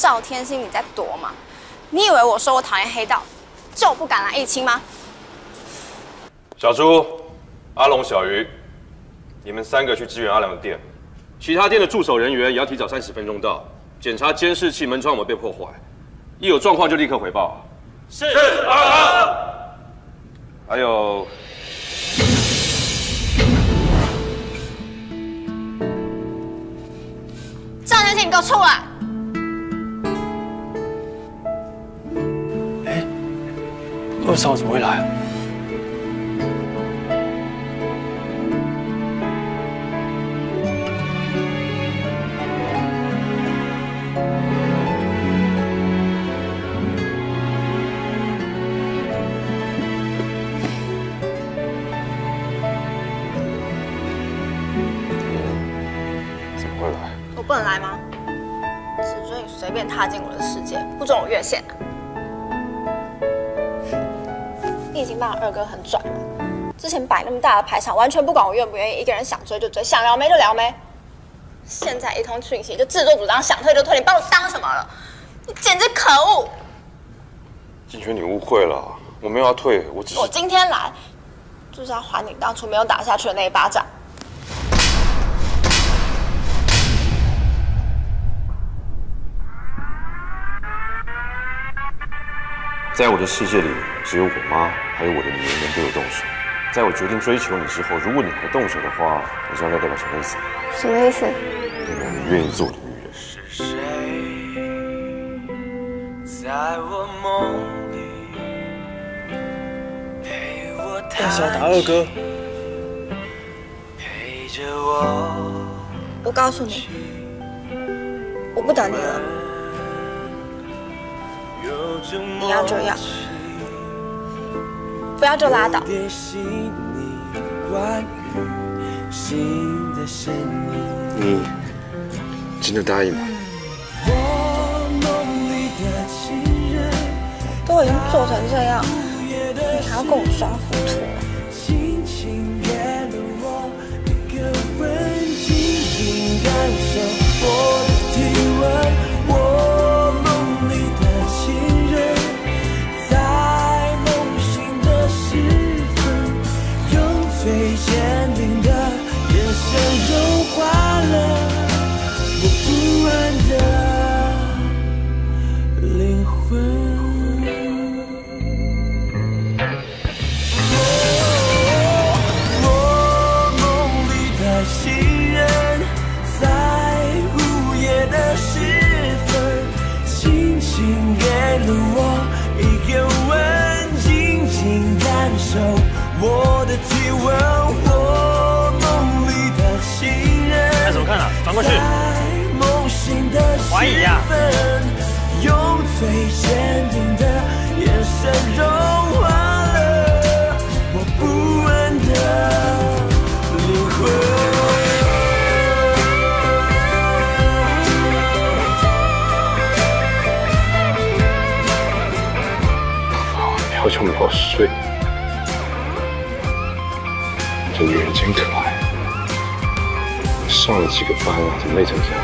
赵天心，你在躲吗？你以为我说我讨厌黑道，就不敢来一清吗？小朱、阿龙、小鱼，你们三个去支援阿良的店，其他店的驻守人员也要提早三十分钟到，检查监视器门窗有没有被破坏，一有状况就立刻回报。是。是。还有。赵天心，你给我出来！二少怎么会来？不能来吗？只准你随便踏进我的世界，不准我越线。你已经骂二哥很拽了，之前摆那么大的排场，完全不管我愿不愿意，一个人想追就追，想撩妹就撩妹。现在一通讯息就自作主张想退就退，你把我当什么了？你简直可恶！金泉，你误会了，我没有要退，我只是……我今天来就是要还你当初没有打下去的那一巴掌。在我的世界里，只有我妈还有我的女人能对我动手。在我决定追求你之后，如果你还动手的话，你知道那代表什么意思吗？什么意思？代表你愿意做我的女人。为什么打二哥？我告诉你，我不等你了。你要就要，不要就拉倒。你真的答应吗？都已经做成这样，你还要跟我装糊涂？我的体温，我梦里的情人。看什么看啊？转过去。怀疑呀。用最坚定好久没有睡。这女人真可爱，上了几个班啊，怎么累成这样？